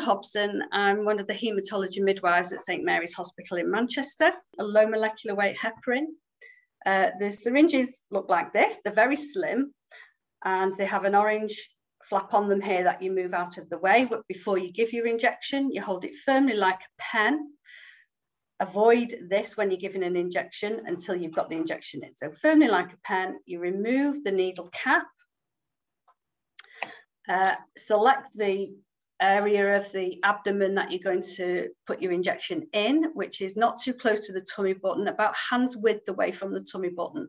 Hobson. I'm one of the haematology midwives at St Mary's Hospital in Manchester, a low molecular weight heparin. Uh, the syringes look like this, they're very slim and they have an orange flap on them here that you move out of the way. But before you give your injection, you hold it firmly like a pen. Avoid this when you're giving an injection until you've got the injection in. So firmly like a pen, you remove the needle cap uh, select the area of the abdomen that you're going to put your injection in, which is not too close to the tummy button, about hands width away from the tummy button.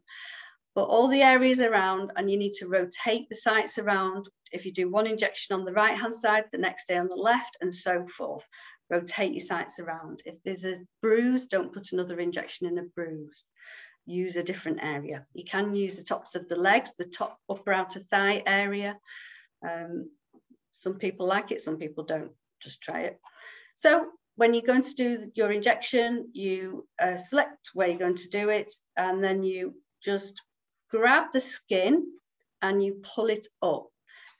But all the areas around, and you need to rotate the sites around. If you do one injection on the right hand side, the next day on the left, and so forth. Rotate your sites around. If there's a bruise, don't put another injection in a bruise. Use a different area. You can use the tops of the legs, the top upper outer thigh area. Um, some people like it, some people don't. Just try it. So when you're going to do your injection, you uh, select where you're going to do it, and then you just grab the skin and you pull it up.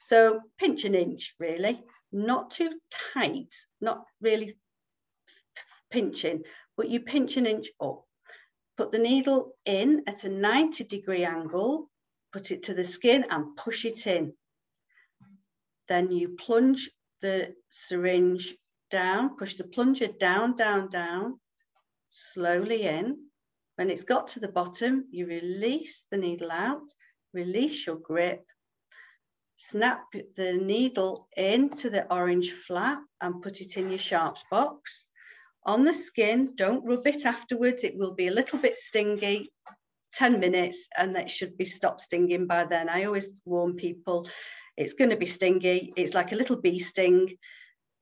So pinch an inch, really, not too tight, not really pinching, but you pinch an inch up. Put the needle in at a 90 degree angle, put it to the skin and push it in. Then you plunge the syringe down, push the plunger down, down, down, slowly in. When it's got to the bottom, you release the needle out, release your grip, snap the needle into the orange flap and put it in your sharps box. On the skin, don't rub it afterwards. It will be a little bit stingy, 10 minutes, and it should be stopped stinging by then. I always warn people it's going to be stingy. It's like a little bee sting.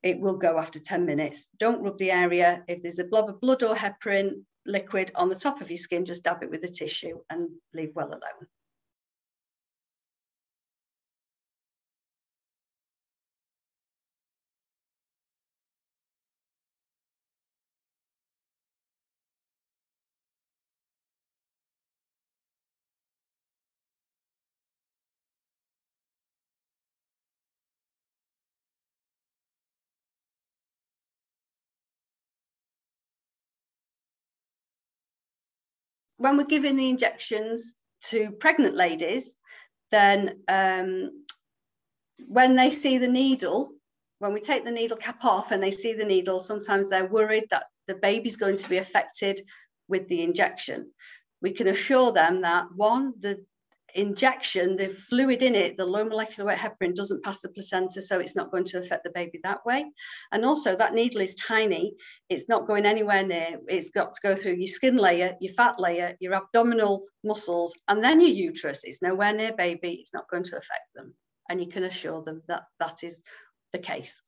It will go after 10 minutes. Don't rub the area. If there's a blob of blood or heparin liquid on the top of your skin, just dab it with a tissue and leave well alone. When we're giving the injections to pregnant ladies, then um, when they see the needle, when we take the needle cap off and they see the needle, sometimes they're worried that the baby's going to be affected with the injection. We can assure them that one, the injection, the fluid in it, the low molecular weight heparin doesn't pass the placenta, so it's not going to affect the baby that way. And also that needle is tiny. It's not going anywhere near. It's got to go through your skin layer, your fat layer, your abdominal muscles, and then your uterus. It's nowhere near baby. It's not going to affect them. And you can assure them that that is the case.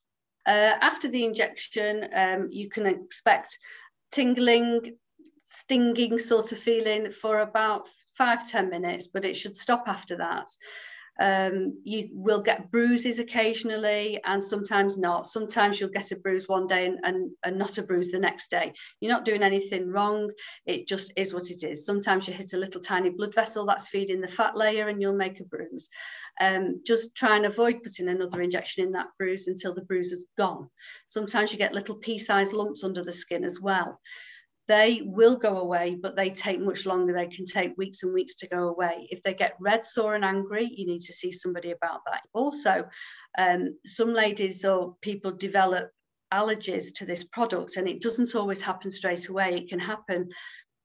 Uh, after the injection, um, you can expect tingling, stinging sort of feeling for about five ten minutes, but it should stop after that. Um, you will get bruises occasionally and sometimes not. Sometimes you'll get a bruise one day and, and, and, not a bruise the next day. You're not doing anything wrong. It just is what it is. Sometimes you hit a little tiny blood vessel that's feeding the fat layer and you'll make a bruise. Um, just try and avoid putting another injection in that bruise until the bruise is gone. Sometimes you get little pea-sized lumps under the skin as well they will go away, but they take much longer. They can take weeks and weeks to go away. If they get red, sore, and angry, you need to see somebody about that. Also, um, some ladies or people develop allergies to this product, and it doesn't always happen straight away. It can happen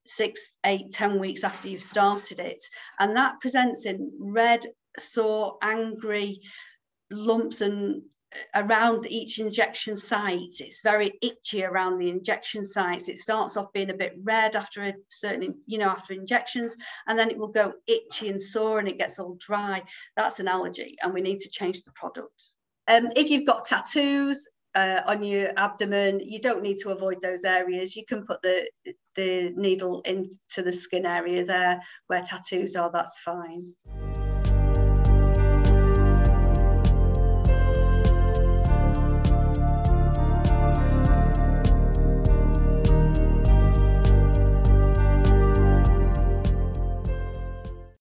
six, eight, ten weeks after you've started it, and that presents in red, sore, angry lumps and around each injection site. It's very itchy around the injection sites. It starts off being a bit red after a certain, you know, after injections, and then it will go itchy and sore and it gets all dry. That's an allergy, and we need to change the product. Um, if you've got tattoos uh, on your abdomen, you don't need to avoid those areas. You can put the the needle into the skin area there where tattoos are. That's fine.